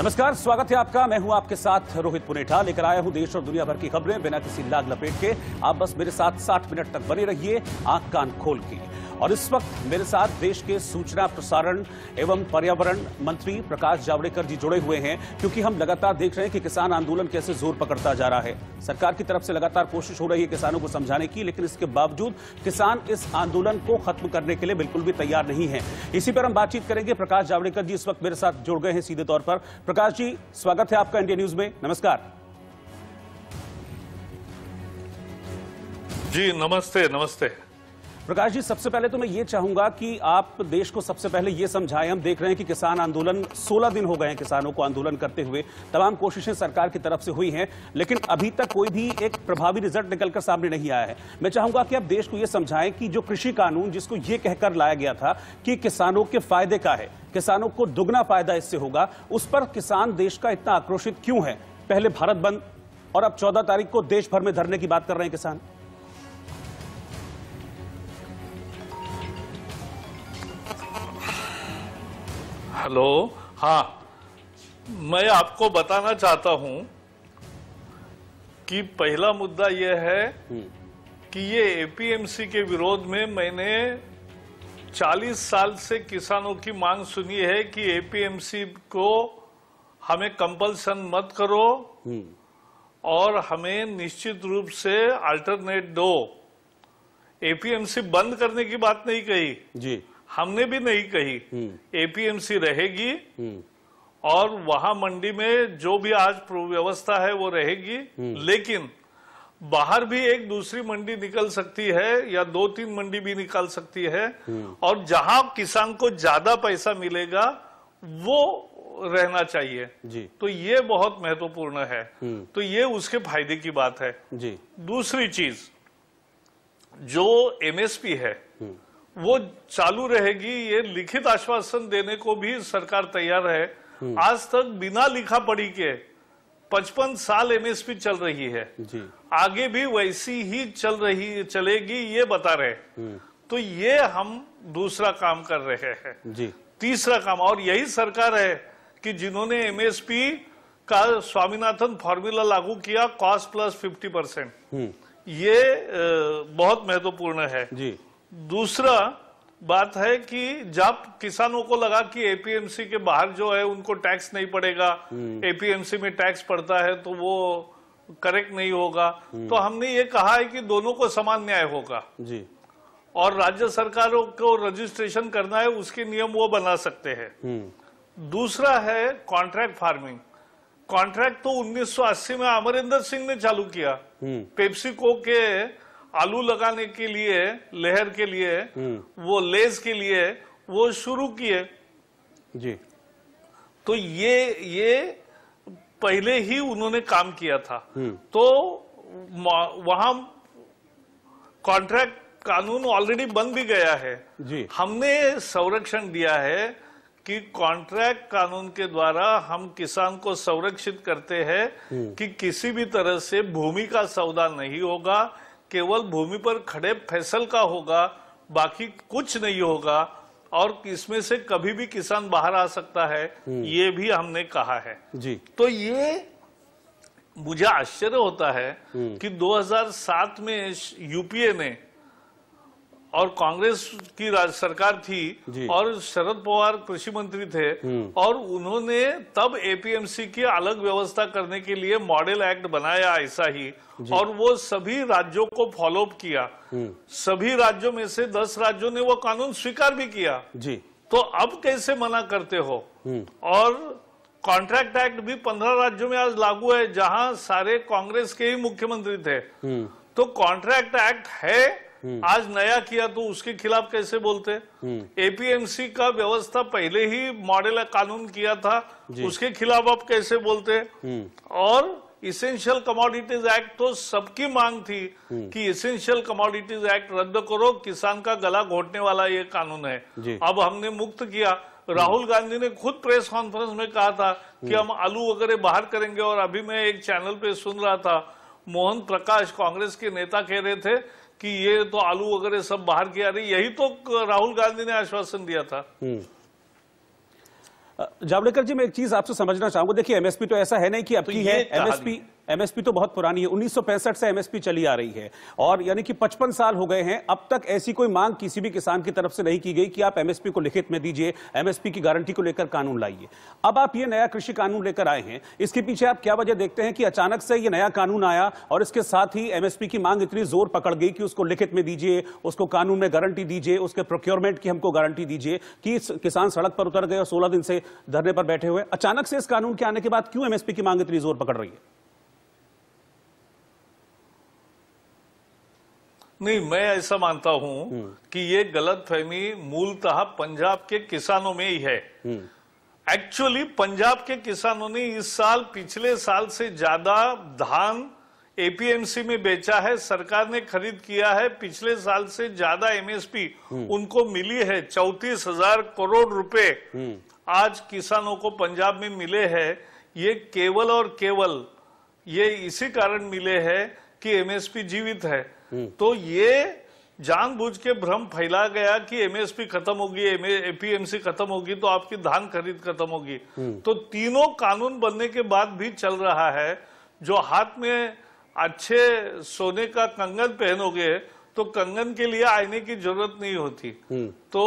नमस्कार, स्वागत है आपका। मैं हूँ आपके साथ रोहित पुनेठा। लेकर आया हूँ देश और दुनिया भर की खबरें। बिना किसी लाग लपेट के आप बस मेरे साथ 60 मिनट तक बने रहिए आँख कान खोल के। और इस वक्त मेरे साथ देश के सूचना प्रसारण एवं पर्यावरण मंत्री प्रकाश जावड़ेकर जी जुड़े हुए हैं, क्योंकि हम लगातार देख रहे हैं कि किसान आंदोलन कैसे ज़ोर पकड़ता जा रहा है। सरकार की तरफ़ से लगातार कोशिश हो रही है किसानों को समझाने की, लेकिन इसके बावजूद किसान इस आंदोलन को खत्म करने के लिए बिल्कुल भी तैयार नहीं है। इसी पर हम बातचीत करेंगे। प्रकाश जावड़ेकर जी इस वक्त मेरे साथ जुड़ गए हैं सीधे तौर पर। प्रकाश जी, स्वागत है आपका इंडिया न्यूज़ में। नमस्कार। जी, नमस्ते नमस्ते। प्रकाश जी, सबसे पहले तो मैं ये चाहूँगा कि आप देश को सबसे पहले ये समझाएँ। हम देख रहे हैं कि किसान आंदोलन 16 दिन हो गए हैं किसानों को आंदोलन करते हुए। तमाम कोशिशें सरकार की तरफ़ से हुई हैं, लेकिन अभी तक कोई भी एक प्रभावी रिज़ल्ट निकलकर सामने नहीं आया है। मैं चाहूँगा कि आप देश को ये समझाएँ कि जो कृषि कानून, जिसको ये कहकर लाया गया था कि किसानों के फ़ायदे का है, किसानों को दुगना फ़ायदा इससे होगा, उस पर किसान देश का इतना आक्रोशित क्यों है? पहले भारत बंद और अब चौदह तारीख को देश भर में धरने की बात कर रहे हैं किसान। हेलो। हाँ मैं आपको बताना चाहता हूँ कि पहला मुद्दा यह है कि ये एपीएमसी के विरोध में मैंने 40 साल से किसानों की मांग सुनी है कि एपीएमसी को हमें कंपल्सन मत करो और हमें निश्चित रूप से अल्टरनेट दो। एपीएमसी बंद करने की बात नहीं कही। जी। हमने भी नहीं कही। एपीएमसी रहेगी और वहाँ मंडी में जो भी आज व्यवस्था है वो रहेगी। लेकिन बाहर भी एक दूसरी मंडी निकल सकती है या दो तीन मंडी भी निकाल सकती है। और जहाँ किसान को ज़्यादा पैसा मिलेगा वो रहना चाहिए। जी। तो ये बहुत महत्वपूर्ण है। तो ये उसके फ़ायदे की बात है। जी। दूसरी चीज़ जो एमएसपी है वो चालू रहेगी ये लिखित आश्वासन देने को भी सरकार तैयार है। आज तक बिना लिखा पढ़ी के पचपन साल एमएसपी चल रही है। जी। आगे भी वैसी ही चल रही चलेगी ये बता रहे तो ये हम दूसरा काम कर रहे हैं। जी। तीसरा काम और यही सरकार है कि जिन्होंने एमएसपी का स्वामीनाथन फॉर्मूला लागू किया कॉस्ट प्लस फिफ्टी परसेंट ये बहुत महत्वपूर्ण है। जी। दूसरा बात है कि जब किसानों को लगा कि एपीएमसी के बाहर जो है उनको टैक्स नहीं पड़ेगा एपीएमसी में टैक्स पड़ता है तो वो करेक्ट नहीं होगा। तो हमने ये कहा है कि दोनों को समान न्याय होगा। जी। और राज्य सरकारों को रजिस्ट्रेशन करना है उसके नियम वो बना सकते हैं। दूसरा है कॉन्ट्रैक्ट फ़ार्मिंग कॉन्ट्रैक्ट तो 1980 में अमरिंदर सिंह ने चालू किया। पेप्सिको के आलू लगाने के लिए लहर के लिए वो लेस के लिए वो शुरू किए। जी। तो ये ये पहले ही उन्होंने काम किया था। तो वहाँ कॉन्ट्रैक्ट कानून ऑलरेडी बन भी गया है। जी। हमने संरक्षण दिया है कि कॉन्ट्रैक्ट कानून के द्वारा हम किसान को संरक्षित करते हैं कि किसी भी तरह से भूमि का सौदा नहीं होगा केवल भूमि पर खड़े फैसल का होगा बाकी कुछ नहीं होगा और इसमें से कभी भी किसान बाहर आ सकता है ये भी हमने कहा है। जी। तो ये मुझे आश्चर्य होता है कि 2007 में यूपीए ने और कांग्रेस की राज सरकार थी और शरद पवार कृषि मंत्री थे और उन्होंने तब एपीएमसी की अलग व्यवस्था करने के लिए मॉडल एक्ट बनाया ऐसा ही और वो सभी राज्यों को फॉलो किया। सभी राज्यों में से दस राज्यों ने वो कानून स्वीकार भी किया। जी। तो अब कैसे मना करते हो? और कॉन्ट्रैक्ट एक्ट भी पंद्रह राज्यों में आज लागू है जहाँ सारे कांग्रेस के ही मुख्यमंत्री थे। तो कॉन्ट्रैक्ट एक्ट है आज नया किया तो उसके खिलाफ कैसे बोलते? एपीएमसी का व्यवस्था पहले ही मॉडल कानून किया था उसके खिलाफ आप कैसे बोलते? और इसेंशियल कमोडिटीज एक्ट तो सबकी मांग थी कि इसेंशियल कमोडिटीज एक्ट रद्द करो किसान का गला घोटने वाला ये कानून है। अब हमने मुक्त किया। राहुल गांधी ने खुद प्रेस कॉन्फ्रेंस में कहा था कि हम आलू वगैरह बाहर करेंगे और अभी मैं एक चैनल पे सुन रहा था मोहन प्रकाश कांग्रेस के नेता कह रहे थे कि ये तो आलू वगैरह सब बाहर की आ रही यही तो राहुल गांधी ने आश्वासन दिया था। जावड़ेकर जी मैं एक चीज़ आपसे समझना चाहूँगा। देखिए एमएसपी तो ऐसा है नहीं कि अब तो की है। एमएसपी एमएसपी तो बहुत पुरानी है। 1965 से एमएसपी चली आ रही है। और यानी कि 55 साल हो गए हैं। अब तक ऐसी कोई मांग किसी भी किसान की तरफ़ से नहीं की गई कि आप एमएसपी को लिखित में दीजिए। एमएसपी की गारंटी को लेकर कानून लाइए। अब आप ये नया कृषि कानून लेकर आए हैं। इसके पीछे आप क्या वजह देखते हैं कि अचानक से ये नया कानून आया और इसके साथ ही एमएसपी की मांग इतनी ज़ोर पकड़ गई कि उसको लिखित में दीजिए, उसको कानून में गारंटी दीजिए, उसके प्रोक्योरमेंट की हमको गारंटी दीजिए कि किसान सड़क पर उतर गए और 16 दिन से धरने पर बैठे हुए। अचानक से इस कानून के आने के बाद क्यों एमएसपी की मांग इतनी ज़ोर पकड़ रही है? नहीं मैं ऐसा मानता हूँ कि ये गलत फहमी मूलतः पंजाब के किसानों में ही है। एक्चुअली पंजाब के किसानों ने इस साल पिछले साल से ज़्यादा धान एपीएमसी में बेचा है। सरकार ने खरीद किया है। पिछले साल से ज़्यादा एमएसपी उनको मिली है। चौतीस हज़ार करोड़ रुपए आज किसानों को पंजाब में मिले हैं। ये केवल और केवल ये इसी कारण मिले हैं कि एमएसपी जीवित है। तो ये जानबूझ के भ्रम फैला गया कि एमएसपी खत्म होगी एपीएमसी खत्म होगी तो आपकी धान खरीद खत्म होगी। तो तीनों कानून बनने के बाद भी चल रहा है जो हाथ में अच्छे सोने का कंगन पहनोगे तो कंगन के लिए आईने की ज़रूरत नहीं होती। तो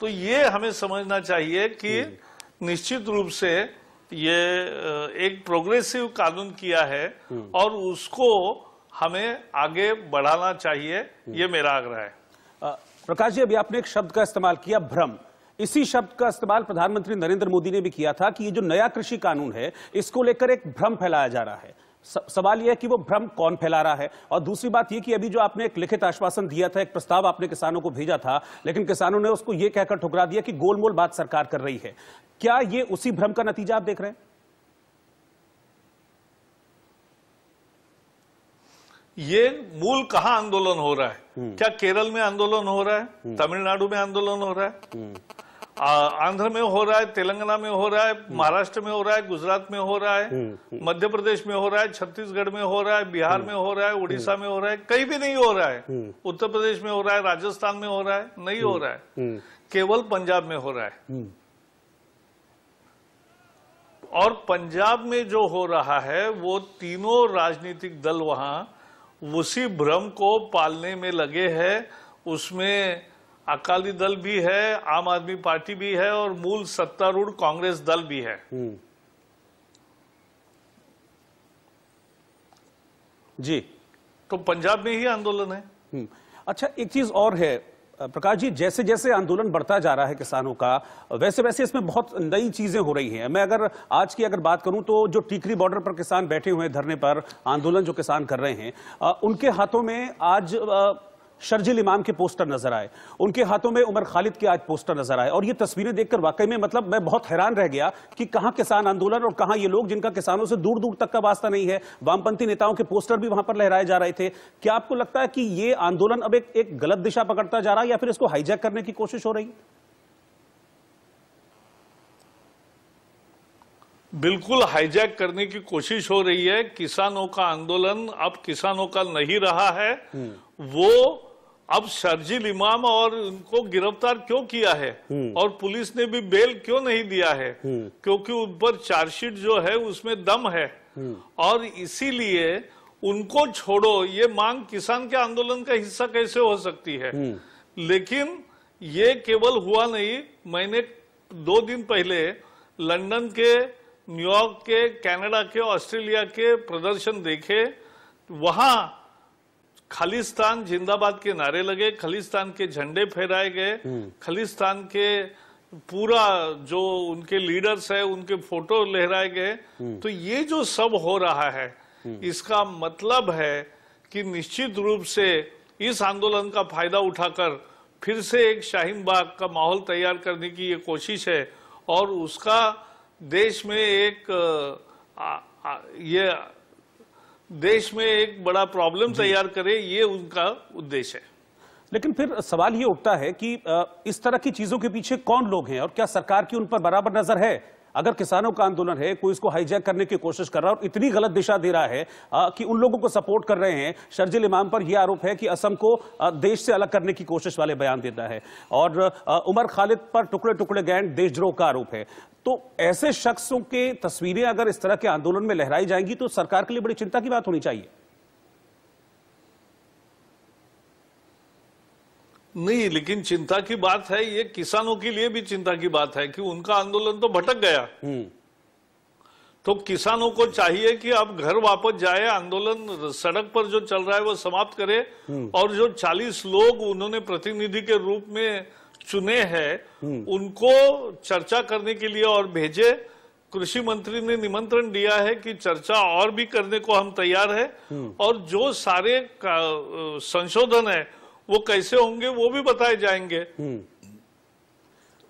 तो ये हमें समझना चाहिए कि निश्चित रूप से ये एक प्रोग्रेसिव कानून किया है और उसको हमें आगे बढ़ाना चाहिए, ये मेरा आग्रह है। प्रकाश जी, अभी आपने एक शब्द का इस्तेमाल किया, भ्रम। इसी शब्द का इस्तेमाल प्रधानमंत्री नरेंद्र मोदी ने भी किया था कि ये जो नया कृषि कानून है, इसको लेकर एक भ्रम फैलाया जा रहा है। सवाल यह है कि वो भ्रम कौन फैला रहा है? और दूसरी बात यह कि अभी जो आपने एक लिखित आश्वासन दिया था, एक प्रस्ताव आपने किसानों को भेजा था, लेकिन किसानों ने उसको ये कहकर ठुकरा दिया कि गोलमोल बात सरकार कर रही है। क्या ये उसी भ्रम का नतीजा आप देख रहे हैं? ये मूल कहाँ आंदोलन हो रहा है क्या केरल में आंदोलन हो रहा है तमिलनाडु में आंदोलन हो रहा है आंध्र में हो रहा है तेलंगाना में हो रहा है महाराष्ट्र में हो रहा है गुजरात में हो रहा है मध्य प्रदेश में हो रहा है छत्तीसगढ़ में हो रहा है बिहार में हो रहा है उड़ीसा में हो रहा है कहीं भी नहीं हो रहा है उत्तर प्रदेश में हो रहा है राजस्थान में हो रहा है नहीं हो रहा है केवल पंजाब में हो रहा है और पंजाब में जो हो रहा है वो तीनों राजनीतिक दल वहाँ उसी भ्रम को पालने में लगे हैं। उसमें अकाली दल भी है आम आदमी पार्टी भी है और मूल सत्तारूढ़ कांग्रेस दल भी है। जी। तो पंजाब में ही आंदोलन है। हम्म। अच्छा एक चीज़ और है प्रकाश जी जैसे जैसे आंदोलन बढ़ता जा रहा है किसानों का वैसे वैसे इसमें बहुत नई चीज़ें हो रही हैं। मैं अगर, आज की अगर बात करूँ तो जो टीकरी बॉर्डर पर किसान बैठे हुए हैं धरने पर, आंदोलन जो किसान कर रहे हैं उनके हाथों में आज शर्जिल इमाम के पोस्टर नज़र आए। उनके हाथों में उमर खालिद के आज पोस्टर नज़र आए। और ये तस्वीरें देखकर वाकई में मतलब मैं बहुत हैरान रह गया कि कहाँ किसान आंदोलन और कहाँ ये लोग जिनका किसानों से दूर दूर तक का वास्ता नहीं है वामपंथी नेताओं के पोस्टर भी वहाँ पर लहराए जा रहे थे। क्या आपको लगता है कि ये आंदोलन अब एक एक गलत दिशा पकड़ता जा रहा है या फिर इसको हाईजैक करने की कोशिश हो रही है? बिल्कुल हाईजैक करने की कोशिश हो रही है। किसानों का आंदोलन अब किसानों का नहीं रहा है। वो अब शर्जिल इमाम और उनको गिरफ़्तार क्यों किया है? और पुलिस ने भी बेल क्यों नहीं दिया है? क्योंकि उन पर चार्जशीट जो है उसमें दम है। और इसीलिए उनको छोड़ो ये मांग किसान के आंदोलन का हिस्सा कैसे हो सकती है? लेकिन ये केवल हुआ नहीं मैंने दो दिन पहले लंदन के न्यूयॉर्क के कनाडा के ऑस्ट्रेलिया के प्रदर्शन देखे। वहाँ खालिस्तान जिंदाबाद के नारे लगे खालिस्तान के झंडे फहराए गए खालिस्तान के पूरा जो उनके लीडर्स है उनके फ़ोटो लहराए गए। तो ये जो सब हो रहा है इसका मतलब है कि निश्चित रूप से इस आंदोलन का फ़ायदा उठाकर फिर से एक शाहीन बाग का माहौल तैयार करने की ये कोशिश है और उसका देश में एक आ, आ, ये देश में एक बड़ा प्रॉब्लम तैयार करे ये उनका उद्देश्य है। लेकिन फिर सवाल ये उठता है कि इस तरह की चीज़ों के पीछे कौन लोग हैं और क्या सरकार की उन पर बराबर नज़र है? अगर किसानों का आंदोलन है कोई इसको हाईजैक करने की कोशिश कर रहा है और इतनी गलत दिशा दे रहा है आ, कि उन लोगों को सपोर्ट कर रहे हैं शर्जिल इमाम पर यह आरोप है कि असम को आ, देश से अलग करने की कोशिश वाले बयान देता है। और आ, उमर खालिद पर टुकड़े टुकड़े गैंड देशद्रोह का आरोप है। तो ऐसे शख्सों के तस्वीरें अगर इस तरह के आंदोलन में लहराई जाएँगी तो सरकार के लिए बड़ी चिंता की बात होनी चाहिए। नहीं लेकिन चिंता की बात है ये किसानों के लिए भी चिंता की बात है कि उनका आंदोलन तो भटक गया। तो किसानों को चाहिए कि अब घर वापस जाए आंदोलन सड़क पर जो चल रहा है वो समाप्त करे। और जो 40 लोग उन्होंने प्रतिनिधि के रूप में चुने हैं उनको चर्चा करने के लिए और भेजे। कृषि मंत्री ने निमंत्रण दिया है कि चर्चा और भी करने को हम तैयार है। और जो सारे संशोधन है वो कैसे होंगे वो भी बताए जाएँगे।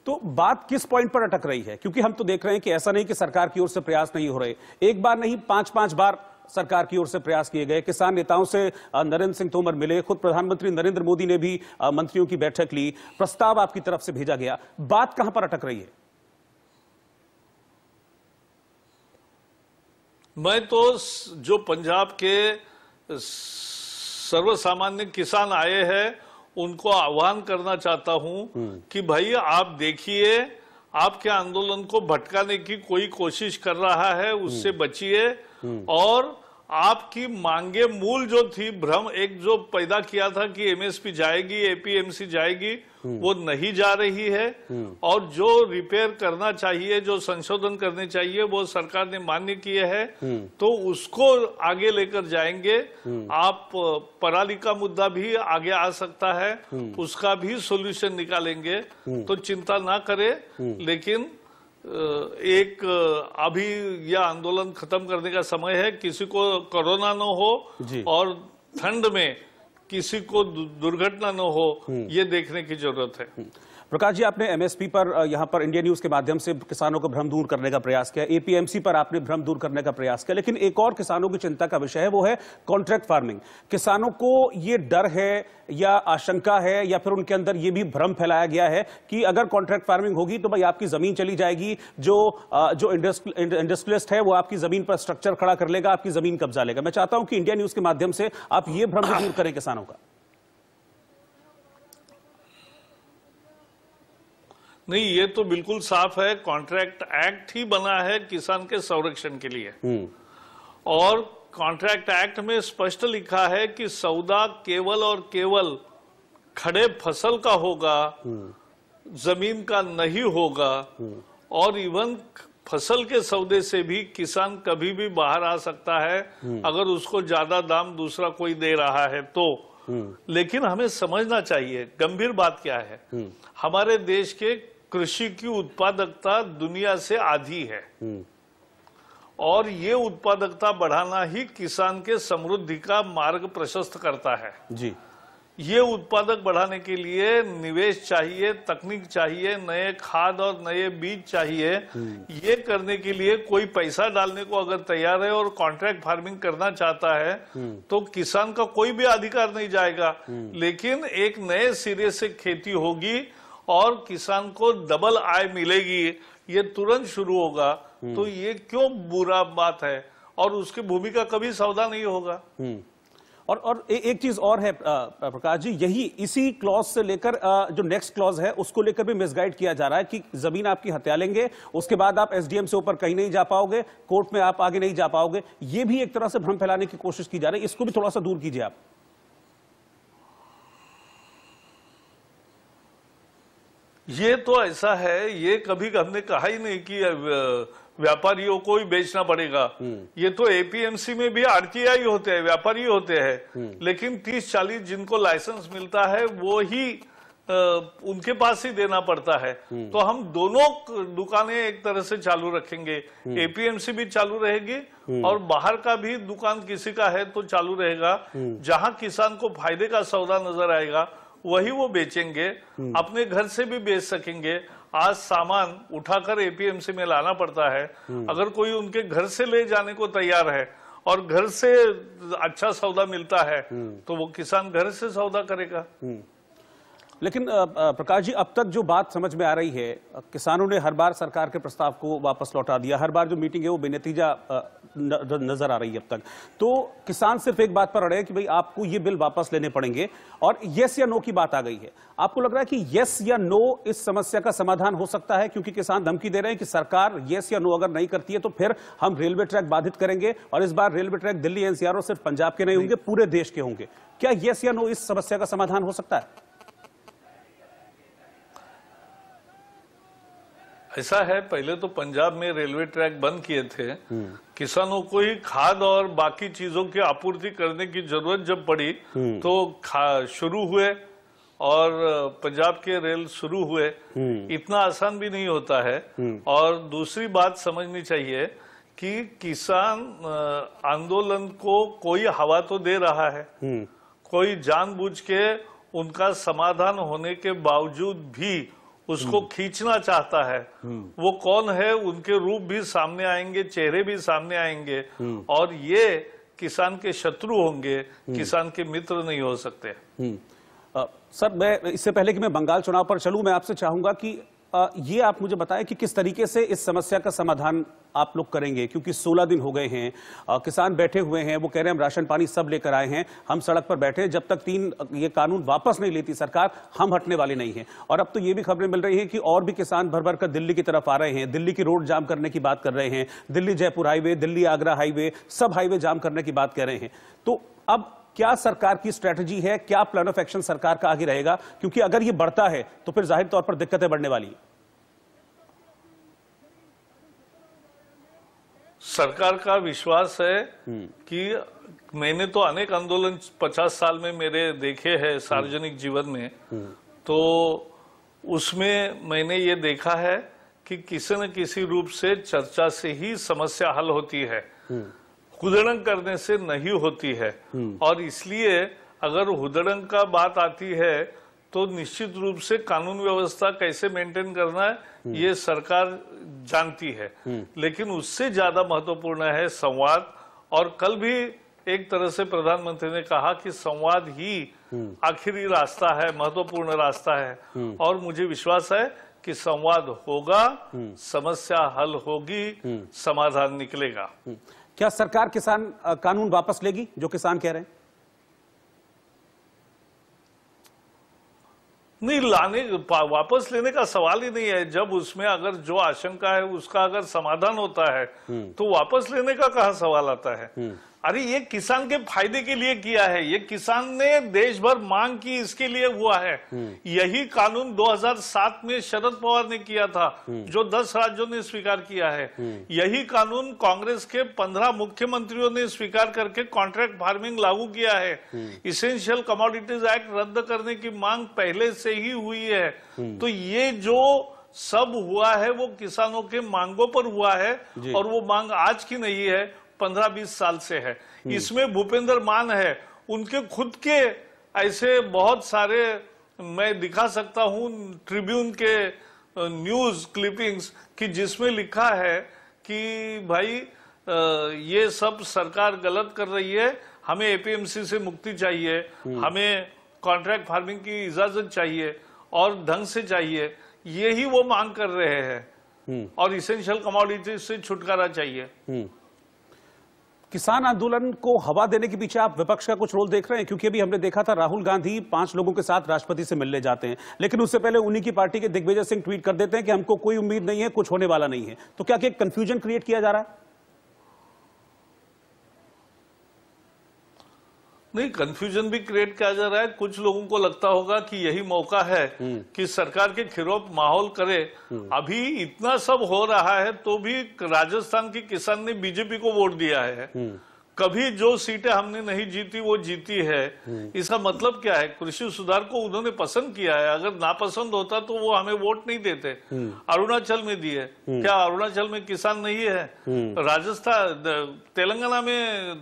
तो बात किस पॉइंट पर अटक रही है? क्योंकि हम तो देख रहे हैं कि ऐसा नहीं कि सरकार की ओर से प्रयास नहीं हो रहे। एक बार नहीं पाँच पाँच बार सरकार की ओर से प्रयास किए गए। किसान नेताओं से नरेंद्र सिंह तोमर मिले। खुद प्रधानमंत्री नरेंद्र मोदी ने भी मंत्रियों की बैठक ली। प्रस्ताव आपकी तरफ़ से भेजा गया। बात कहाँ पर अटक रही है? मैं तो जो पंजाब के सर्वसामान्य किसान आए हैं उनको आह्वान करना चाहता हूँ कि भाई आप देखिए आपके आंदोलन को भटकाने की कोई कोशिश कर रहा है उससे बचिए। और आपकी मांगे मूल जो थी भ्रम एक जो पैदा किया था कि एमएसपी जाएगी एपीएमसी जाएगी वो नहीं जा रही है और जो रिपेयर करना चाहिए जो संशोधन करने चाहिए वो सरकार ने मान्य किए हैं तो उसको आगे लेकर जाएँगे। आप पराली का मुद्दा भी आगे आ सकता है उसका भी सॉल्यूशन निकालेंगे। तो चिंता ना करें लेकिन एक अभी यह आंदोलन खत्म करने का समय है। किसी को कोरोना न हो और ठंड में किसी को दुर्घटना न हो ये देखने की ज़रूरत है। प्रकाश जी आपने एमएसपी पर यहाँ पर इंडिया न्यूज़ के माध्यम से किसानों को भ्रम दूर करने का प्रयास किया एपीएमसी पर आपने भ्रम दूर करने का प्रयास किया लेकिन एक और किसानों की चिंता का विषय है वो है कॉन्ट्रैक्ट फ़ार्मिंग किसानों को ये डर है या आशंका है या फिर उनके अंदर ये भी भ्रम फैलाया गया है कि अगर कॉन्ट्रैक्ट फ़ार्मिंग होगी तो भाई आपकी ज़मीन चली जाएगी जो जो इंडस्ट्रियलिस्ट है वो आपकी ज़मीन पर स्ट्रक्चर खड़ा कर लेगा आपकी ज़मीन कब्जा लेगा। मैं चाहता हूँ कि इंडिया न्यूज़ के माध्यम से आप ये भ्रम दूर करें किसानों का नहीं ये तो बिल्कुल साफ़ है कॉन्ट्रैक्ट एक्ट ही बना है किसान के संरक्षण के लिए। और कॉन्ट्रैक्ट एक्ट में स्पष्ट लिखा है कि सौदा केवल और केवल खड़े फ़सल का होगा ज़मीन का नहीं होगा और इवन फ़सल के सौदे से भी किसान कभी भी बाहर आ सकता है। अगर उसको ज़्यादा दाम दूसरा कोई दे रहा है तो। लेकिन हमें समझना चाहिए, गंभीर बात क्या है? हमारे देश के कृषि की उत्पादकता दुनिया से आधी है। और ये उत्पादकता बढ़ाना ही किसान के समृद्धि का मार्ग प्रशस्त करता है। जी। ये उत्पादक बढ़ाने के लिए निवेश चाहिए तकनीक चाहिए नए खाद और नए बीज चाहिए। ये करने के लिए कोई पैसा डालने को अगर तैयार है और कॉन्ट्रैक्ट फ़ार्मिंग करना चाहता है तो किसान का कोई भी अधिकार नहीं जाएगा। लेकिन एक नए सिरे से खेती होगी और किसान को डबल आय मिलेगी। ये तुरंत शुरू होगा। तो ये क्यों बुरा बात है? और उसकी भूमिका कभी सौदा नहीं होगा। हम्म। और और ए, एक चीज़ और है प्रकाश जी यही इसी क्लॉज से लेकर जो नेक्स्ट क्लॉज है उसको लेकर भी मिसगाइड किया जा रहा है कि ज़मीन आपकी हत्या लेंगे उसके बाद आप एसडीएम से ऊपर कहीं नहीं जा पाओगे कोर्ट में आप आगे नहीं जा पाओगे। ये भी एक तरह से भ्रम फैलाने की कोशिश की जा रही है। इसको भी थोड़ा सा दूर कीजिए आप। ये तो ऐसा है ये कभी हमने कहा ही नहीं कि व्यापारियों को ही बेचना पड़ेगा। ये तो एपीएमसी में भी आरटीआई होते हैं व्यापारी होते हैं। लेकिन 30-40 जिनको लाइसेंस मिलता है वो ही अ, उनके पास ही देना पड़ता है। तो हम दोनों दुकानें एक तरह से चालू रखेंगे। एपीएमसी भी चालू रहेगी और बाहर का भी दुकान किसी का है तो चालू रहेगा। जहाँ किसान को फ़ायदे का सौदा नज़र आएगा वही वो बेचेंगे। अपने घर से भी बेच सकेंगे। आज सामान उठाकर एपीएमसी में लाना पड़ता है। अगर कोई उनके घर से ले जाने को तैयार है और घर से अच्छा सौदा मिलता है तो वो किसान घर से सौदा करेगा। लेकिन प्रकाश जी अब तक जो बात समझ में आ रही है किसानों ने हर बार सरकार के प्रस्ताव को वापस लौटा दिया। हर बार जो मीटिंग है वो बेनतीजा नज़र आ रही है अब तक। तो किसान सिर्फ़ एक बात पर अड़े कि भाई आपको ये बिल वापस लेने पड़ेंगे और यस या नो की बात आ गई है। आपको लग रहा है कि यस या नो इस समस्या का समाधान हो सकता है क्योंकि किसान धमकी दे रहे हैं कि सरकार यस या नो अगर नहीं करती है तो फिर हम रेलवे ट्रैक बाधित करेंगे और इस बार रेलवे ट्रैक दिल्ली एनसीआर और सिर्फ़ पंजाब के नहीं होंगे पूरे देश के होंगे। क्या यस या नो इस समस्या का समाधान हो सकता है? ऐसा है पहले तो पंजाब में रेलवे ट्रैक बंद किए थे। किसानों को ही खाद और बाकी चीज़ों की आपूर्ति करने की ज़रूरत जब पड़ी तो शुरू हुए और पंजाब के रेल शुरू हुए। इतना आसान भी नहीं होता है। और दूसरी बात समझनी चाहिए कि किसान आंदोलन को कोई हवा तो दे रहा है। कोई जानबूझ के उनका समाधान होने के बावजूद भी उसको खींचना चाहता है। वो कौन है? उनके रूप भी सामने आएँगे चेहरे भी सामने आएँगे। और ये किसान के शत्रु होंगे किसान के मित्र नहीं हो सकते। आ, सर मैं इससे पहले कि मैं बंगाल चुनाव पर चलूँ मैं आपसे चाहूँगा कि ये आप मुझे बताएँ कि किस तरीके से इस समस्या का समाधान आप लोग करेंगे? क्योंकि 16 दिन हो गए हैं किसान बैठे हुए हैं, वो कह रहे हैं हम राशन पानी सब लेकर आए हैं, हम सड़क पर बैठे हैं, जब तक तीन, ये कानून वापस नहीं लेती सरकार, हम हटने वाले नहीं हैं। और अब तो ये भी खबरें मिल रही हैं कि और भी किसान भर भर कर दिल्ली की तरफ़ आ रहे हैं, दिल्ली की रोड जाम करने की बात कर रहे हैं, दिल्ली जयपुर हाईवे, दिल्ली आगरा हाईवे, सब हाईवे जाम करने की बात कर रहे हैं। तो अब क्या सरकार की स्ट्रेटजी है? क्या प्लान ऑफ़ एक्शन सरकार का आगे रहेगा? क्योंकि अगर ये बढ़ता है तो फिर ज़ाहिर तौर पर दिक्कतें बढ़ने वाली हैं। सरकार का विश्वास है कि मैंने तो अनेक आंदोलन पचास साल में मेरे देखे हैं सार्वजनिक जीवन में। तो उसमें मैंने ये देखा है कि किसी न किसी रूप से चर्चा से ही समस्या हल होती है। हुदड़ंग करने से नहीं होती है। और इसलिए अगर हुदड़ंग का बात आती है तो निश्चित रूप से कानून व्यवस्था कैसे मेंटेन करना है ये सरकार जानती है। लेकिन उससे ज़्यादा महत्वपूर्ण है संवाद। और कल भी एक तरह से प्रधानमंत्री ने कहा कि संवाद ही आखिरी रास्ता है महत्वपूर्ण रास्ता है। और मुझे विश्वास है कि संवाद होगा समस्या हल होगी समाधान निकलेगा। क्या सरकार किसान कानून वापस लेगी जो किसान कह रहे हैं? नहीं लाने वापस लेने का सवाल ही नहीं है। जब उसमें अगर जो आशंका है उसका अगर समाधान होता है तो वापस लेने का कहा सवाल आता है? अरे ये किसान के फ़ायदे के लिए किया है ये किसान ने देश भर मांग की इसके लिए हुआ है। यही कानून 2007 में शरद पवार ने किया था जो 10 राज्यों ने स्वीकार किया है। यही कानून कांग्रेस के 15 मुख्यमंत्रियों ने स्वीकार करके कॉन्ट्रैक्ट फ़ार्मिंग लागू किया है। इसेंशियल कमोडिटीज एक्ट रद्द करने की मांग पहले से ही हुई है। तो ये जो सब हुआ है वो किसानों के मांगों पर हुआ है और वो मांग आज की नहीं है पंद्रह बीस साल से है। इसमें भूपेंद्र मान है। उनके खुद के ऐसे बहुत सारे मैं दिखा सकता हूँ ट्रिब्यून के न्यूज़ क्लिपिंग्स कि जिसमें लिखा है कि भाई ये सब सरकार गलत कर रही है हमें एपीएमसी से मुक्ति चाहिए हमें कॉन्ट्रैक्ट फ़ार्मिंग की इजाज़त चाहिए और ढंग से चाहिए यही वो मांग कर रहे हैं। और इसेंशियल कमोडिटीज से छुटकारा चाहिए। किसान आंदोलन को हवा देने के पीछे आप विपक्ष का कुछ रोल देख रहे हैं? क्योंकि अभी हमने देखा था राहुल गांधी पाँच लोगों के साथ राष्ट्रपति से मिलने जाते हैं। लेकिन उससे पहले उन्हीं की पार्टी के दिग्विजय सिंह ट्वीट कर देते हैं कि हमको कोई उम्मीद नहीं है, कुछ होने वाला नहीं है। तो क्या क्या कंफ्यूजन क्रिएट किया जा रहा है? नहीं कंफ्यूजन भी क्रिएट किया जा रहा है। कुछ लोगों को लगता होगा कि यही मौका है कि सरकार के खिलाफ माहौल करे। अभी इतना सब हो रहा है तो भी राजस्थान के किसान ने बीजेपी को वोट दिया है। कभी जो सीटें हमने नहीं जीती वो जीती है। इसका मतलब क्या है? कृषि सुधार को उन्होंने पसंद किया है। अगर नापसंद होता तो वो हमें वोट नहीं देते। अरुणाचल में दिए। क्या अरुणाचल में किसान नहीं है? राजस्थान तेलंगाना में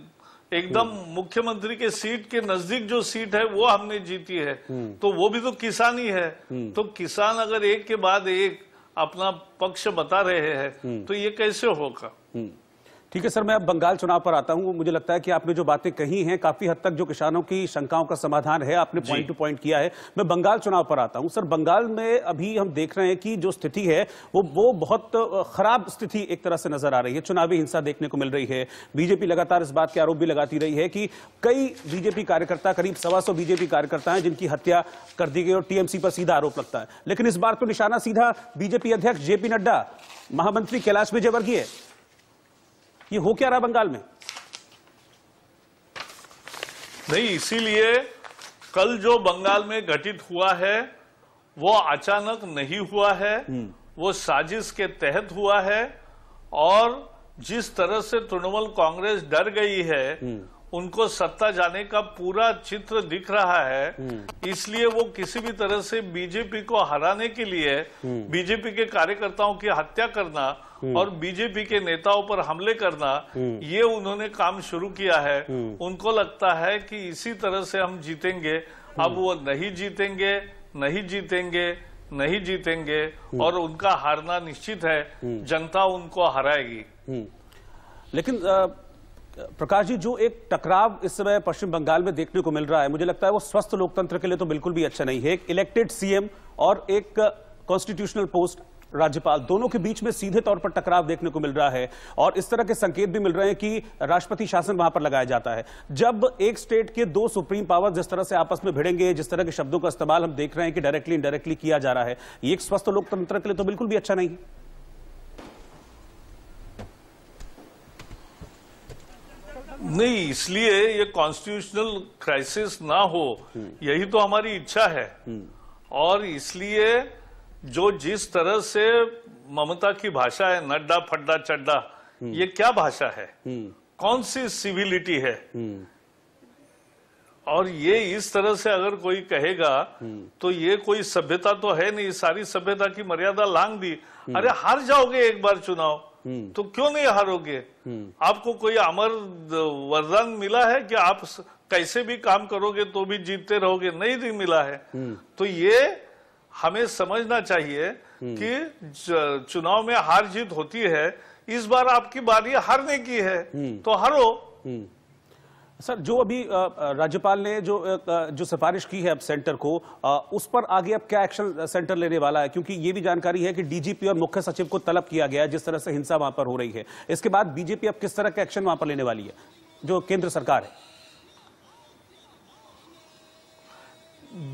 एकदम मुख्यमंत्री के सीट के नज़दीक जो सीट है वो हमने जीती है। तो वो भी तो किसान ही। है तो किसान अगर एक के बाद एक अपना पक्ष बता रहे हैं तो ये कैसे होगा? ठीक है सर मैं अब बंगाल चुनाव पर आता हूँ। मुझे लगता है कि आपने जो बातें कही हैं काफ़ी हद तक जो किसानों की शंकाओं का समाधान है आपने पॉइंट टू पॉइंट किया है। मैं बंगाल चुनाव पर आता हूँ। सर बंगाल में अभी हम देख रहे हैं कि जो स्थिति है वो वो बहुत खराब स्थिति एक तरह से नज़र आ रही है। चुनावी हिंसा देखने को मिल रही है। बीजेपी लगातार इस बात के आरोप भी लगाती रही है कि कई बीजेपी कार्यकर्ता करीब सवा सौ बीजेपी कार्यकर्ता हैं जिनकी हत्या कर दी गई और टीएमसी पर सीधा आरोप लगता है। लेकिन इस बार तो निशाना सीधा बीजेपी अध्यक्ष जेपी नड्डा महामंत्री कैलाश विजयवर्गीय ये हो क्या रहा बंगाल में? नहीं इसीलिए कल जो बंगाल में घटित हुआ है वो अचानक नहीं हुआ है वो साजिश के तहत हुआ है और जिस तरह से तृणमूल कांग्रेस डर गई है उनको सत्ता जाने का पूरा चित्र दिख रहा है। इसलिए वो किसी भी तरह से बीजेपी को हराने के लिए बीजेपी के कार्यकर्ताओं की हत्या करना और बीजेपी के नेताओं पर हमले करना ये उन्होंने काम शुरू किया है। उनको लगता है कि इसी तरह से हम जीतेंगे। अब वो नहीं जीतेंगे नहीं जीतेंगे नहीं जीतेंगे और उनका हारना निश्चित है। जनता उनको हराएगी। लेकिन आ, प्रकाश जी, जो एक टकराव इस समय पश्चिम बंगाल में देखने को मिल रहा है, मुझे लगता है वो स्वस्थ लोकतंत्र के लिए तो बिल्कुल भी अच्छा नहीं है। एक इलेक्टेड सीएम और एक कॉन्स्टिट्यूशनल पोस्ट राज्यपाल, दोनों के बीच में सीधे तौर पर टकराव देखने को मिल रहा है और इस तरह के संकेत भी मिल रहे हैं कि राष्ट्रपति शासन वहाँ पर लगाया जाता है। जब एक स्टेट के दो सुप्रीम पावर जिस तरह से आपस में भिड़ेंगे, जिस तरह के शब्दों का इस्तेमाल हम देख रहे हैं कि डायरेक्टली इनडायरेक्टली किया जा रहा है, ये एक स्वस्थ लोकतंत्र के लिए तो बिल्कुल भी अच्छा नहीं है। नहीं, इसलिए ये कॉन्स्टिट्यूशनल क्राइसिस ना हो, यही तो हमारी इच्छा है। और इसलिए जो जिस तरह से ममता की भाषा है, नड्डा, फड्डा, चड्डा, ये क्या भाषा है? कौन सी सिविलिटी है? और ये इस तरह से अगर कोई कहेगा तो ये कोई सभ्यता तो है नहीं। सारी सभ्यता की मर्यादा लांग दी। अरे हार जाओगे एक बार चुनाव। तो क्यों नहीं हारोगे? आपको कोई अमर वरदान मिला है कि आप कैसे भी काम करोगे तो भी जीतते रहोगे? नहीं भी मिला है। तो ये हमें समझना चाहिए कि चुनाव में हार जीत होती है। इस बार आपकी बारी हारने की है। तो हारो। सर, जो अभी राज्यपाल ने जो जो सिफारिश की है अब सेंटर को उस पर आगे अब क्या एक्शन सेंटर लेने वाला है? क्योंकि ये भी जानकारी है कि डीजीपी और मुख्य सचिव को तलब किया गया है, जिस तरह से हिंसा वहाँ पर हो रही है। इसके बाद बीजेपी अब किस तरह का एक्शन वहाँ पर लेने वाली है, जो केंद्र सरकार है?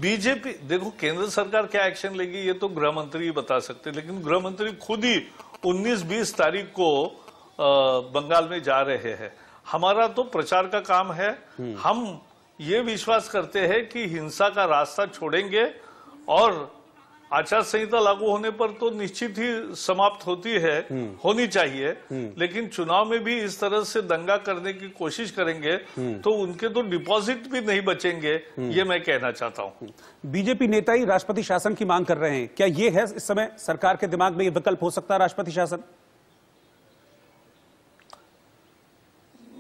बीजेपी, देखो, केंद्र सरकार क्या एक्शन लेगी, ये तो गृह मंत्री ही बता सकते लेकिन गृह मंत्री खुद ही 19-20 तारीख को बंगाल में जा रहे हैं। हमारा तो प्रचार का काम है। हम ये विश्वास करते हैं कि हिंसा का रास्ता छोड़ेंगे और आचार संहिता लागू होने पर तो निश्चित ही समाप्त होती है होनी चाहिए। लेकिन चुनाव में भी इस तरह से दंगा करने की कोशिश करेंगे तो उनके तो डिपॉजिट भी नहीं बचेंगे ये मैं कहना चाहता हूँ। बीजेपी नेता ही राष्ट्रपति शासन की मांग कर रहे हैं। क्या ये है इस समय सरकार के दिमाग में ये विकल्प हो सकता है राष्ट्रपति शासन?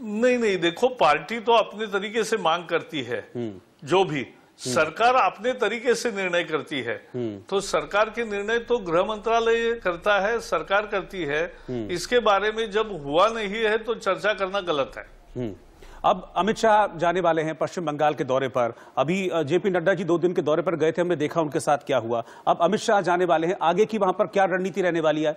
नहीं नहीं देखो पार्टी तो अपने तरीके से मांग करती है। जो भी। सरकार अपने तरीके से निर्णय करती है। तो सरकार के निर्णय तो गृह मंत्रालय करता है सरकार करती है। इसके बारे में जब हुआ नहीं है तो चर्चा करना गलत है। अब अमित शाह जाने वाले हैं पश्चिम बंगाल के दौरे पर। अभी जेपी नड्डा जी दो दिन के दौरे पर गए थे हमने देखा उनके साथ क्या हुआ। अब अमित शाह जाने वाले हैं। आगे की वहाँ पर क्या रणनीति रहने वाली है?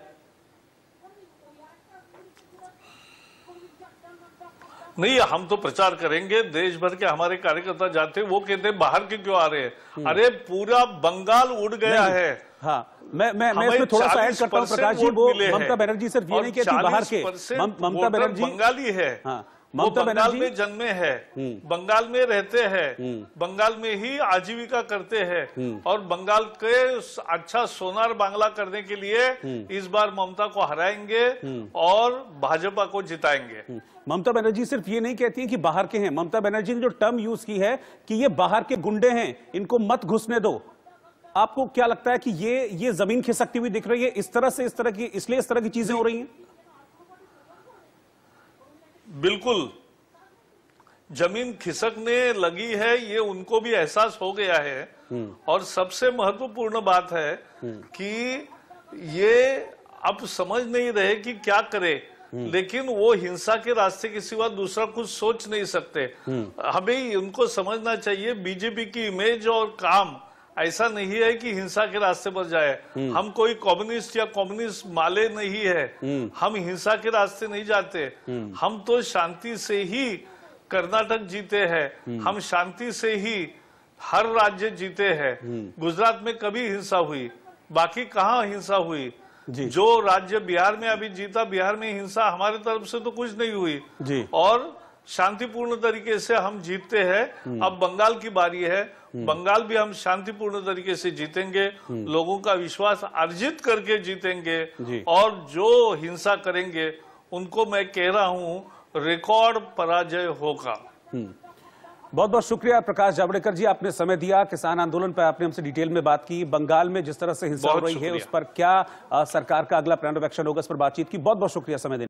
नहीं हम तो प्रचार करेंगे देश भर के हमारे कार्यकर्ता जाते वो कहते बाहर के क्यों आ रहे हैं? हम्म। अरे पूरा बंगाल उड़ गया है। हाँ मैं मैं मैं इसमें थोड़ा सा ऐड करता हूँ प्रकाश जी वो ममता बनर्जी सिर्फ़ ये नहीं कहती बाहर के। ममता बनर्जी बंगाली है। हाँ। ममता बंगाल में जन्मे हैं हम्म। बंगाल में रहते हैं हम्म। बंगाल में ही आजीविका करते हैं हम्म। और बंगाल के अच्छा सोनार बांग्ला करने के लिए इस बार ममता को हराएँगे और भाजपा को जिताएँगे। ममता बनर्जी सिर्फ़ ये नहीं कहती है कि बाहर के हैं। ममता बनर्जी ने जो टर्म यूज़ की है कि ये बाहर के गुंडे हैं इनको मत घुसने दो। आपको क्या लगता है कि ये ये ज़मीन खिसकती हुई दिख रही है? इस तरह से इस तरह की इसलिए इस तरह की चीज़ें हो रही हैं? बिल्कुल। ज़मीन खिसकने लगी है ये उनको भी एहसास हो गया है। हम्म। और सबसे महत्वपूर्ण बात है हम्म। कि ये अब समझ नहीं रहे कि क्या करे। लेकिन वो हिंसा के रास्ते के सिवा दूसरा कुछ सोच नहीं सकते। हमें उनको समझना चाहिए बीजेपी की इमेज और काम। ऐसा नहीं है कि हिंसा के रास्ते पर जाए। हम कोई कम्युनिस्ट या कम्युनिस्ट माले नहीं है। हम हिंसा के रास्ते नहीं जाते। हम तो शांति से ही कर्नाटक जीते हैं। हम शांति से ही हर राज्य जीते हैं। गुजरात में कभी हिंसा हुई बाकी कहाँ हिंसा हुई? जी। जो राज्य बिहार में अभी जीता बिहार में हिंसा हमारे तरफ़ से तो कुछ नहीं हुई। जी। और शांतिपूर्ण तरीके से हम जीतते हैं। अब बंगाल की बारी है। बंगाल भी हम शांतिपूर्ण तरीके से जीतेंगे। लोगों का विश्वास अर्जित करके जीतेंगे। और जो हिंसा करेंगे उनको मैं कह रहा हूँ रिकॉर्ड पराजय होगा। बहुत बहुत शुक्रिया प्रकाश जावड़ेकर जी आपने समय दिया। किसान आंदोलन पर आपने हमसे डिटेल में बात की। बंगाल में जिस तरह से हिंसा हो रही है उस पर क्या सरकार का अगला प्लान ऑफ़ एक्शन होगा इस पर बातचीत की। बहुत बहुत शुक्रिया समय देने